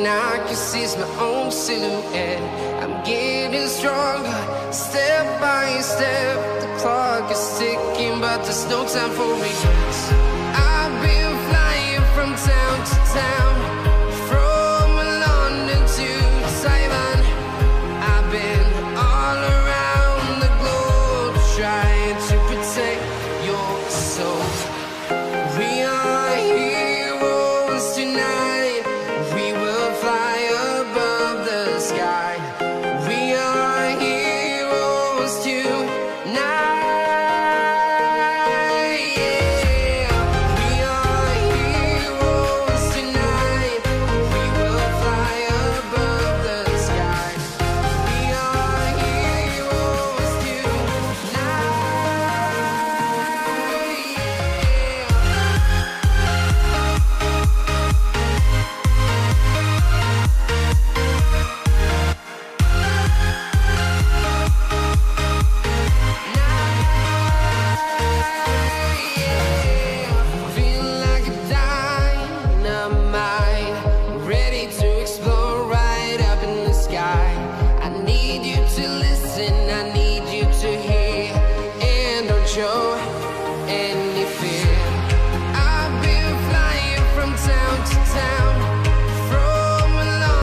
Thing I can see my own silhouette. I'm getting stronger, step by step. The clock is ticking, but there's no time for regrets. I've been flying from town to town.